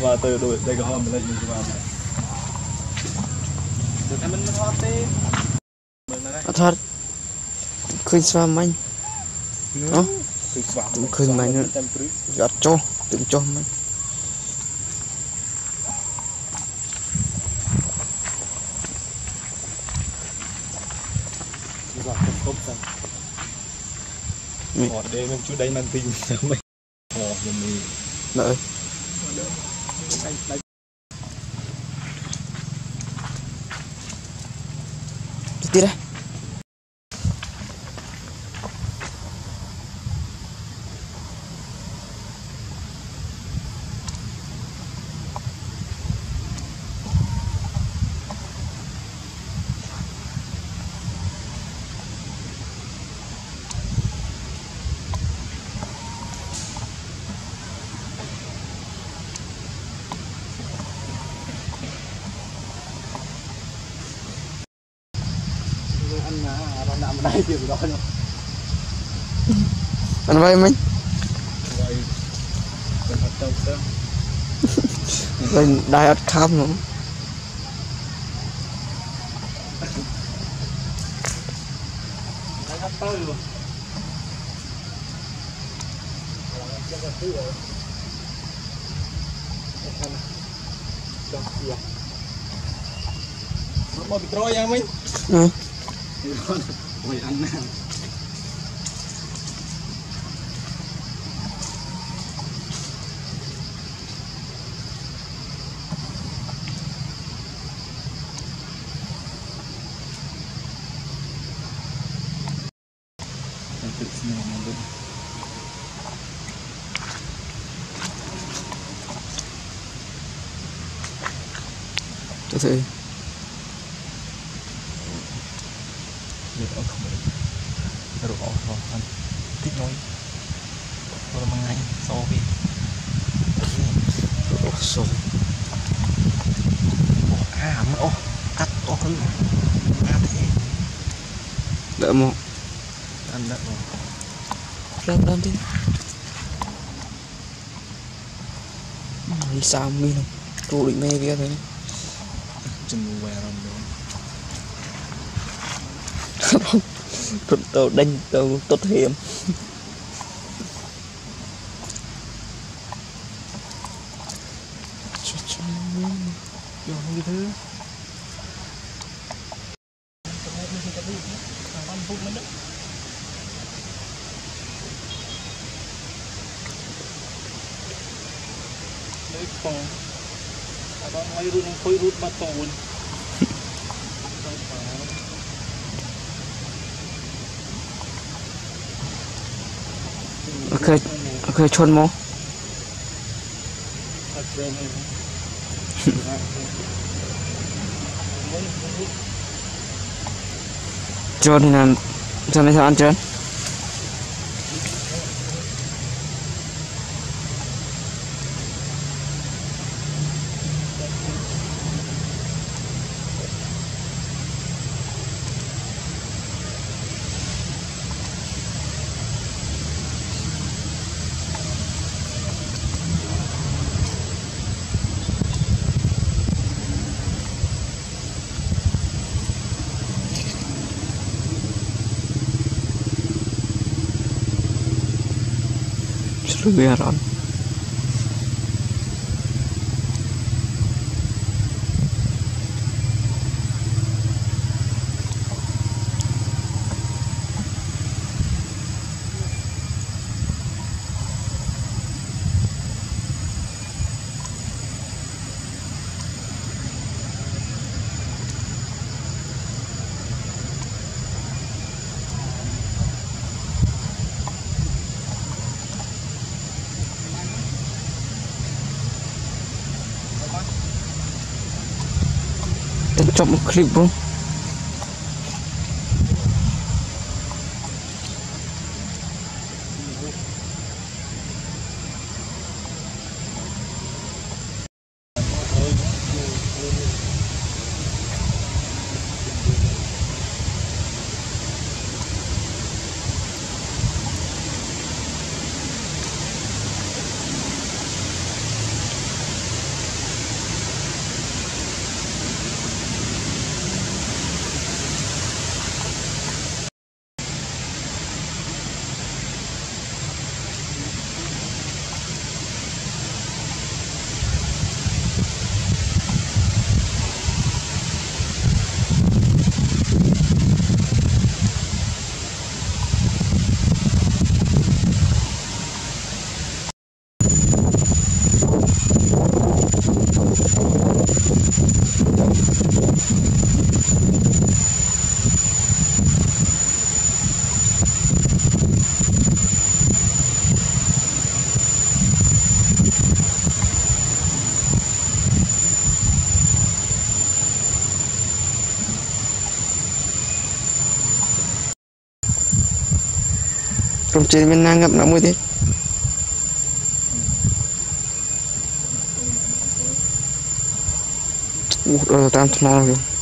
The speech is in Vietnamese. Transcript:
và từ đuổi đây có hôm mình lên như vào được em mình thoát đi. Thoát khơi xoa mạnh nó cũng khơi mạnh nữa. gạt cho tự cho mạnh Mình. Ở đây mình chú đánh màn tình Mình Ờ, mình Đợi vai Tira. nằm thì đó luôn anh vay mấy mình đai ớt khăm luôn tới luôn Nó bị trôi ra mấy. Ừ. Ôi ăn nào Hãy subscribe cho kênh số à mà ô cắt ô con à thế. Đỡ mộ ăn đỡ mộ lên lên đi. Đi sao không đi đâu. Tôi định mê kia thế chừng về rồi đó con tàu đánh tàu tốt hiểm យកនេះទៅចំណែកនេះទៅនេះតាមអំពុកមិនទេមួយពងអត់ឲ្យរូតនឹងខុយរូតមកតូនអូខេអូខេឈុនមកអត់ព្រមទេ trơn thì làm sao mới sao ăn trơn We are on Tengok clip bro. Trong trên bên nang ngập nóng mới thế. Một ở tam nào rồi?